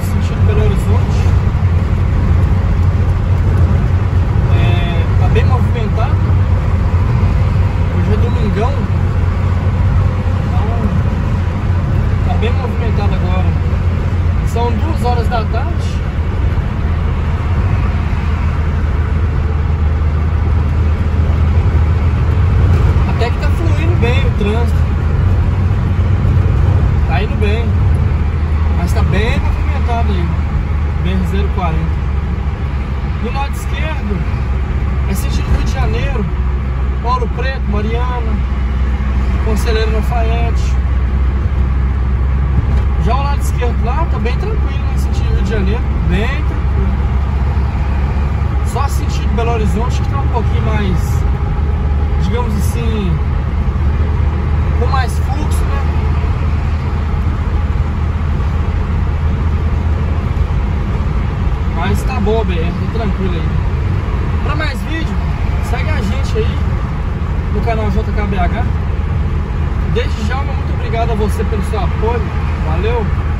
sentido Belo Horizonte. Está bem movimentado. Hoje é domingão. Então tá bem movimentado agora. São duas horas da tarde. Até que tá fluindo bem o trânsito. Tá indo bem. Mas tá bem movimentado aí. BR-040. Do lado esquerdo é sentido Rio de Janeiro, Paulo Preto, Mariana, Conselheiro Lafayette. Já o lado esquerdo lá tá bem tranquilo, né? Sentido Rio de Janeiro, bem tranquilo. Só sentido Belo Horizonte que tá um pouquinho mais, digamos assim, com mais fluxo, né? Mas tá boa, BR, tá tranquilo aí. Pra mais vídeo, segue a gente aí no canal JKBH. Desde já, muito obrigado a você pelo seu apoio. Valeu!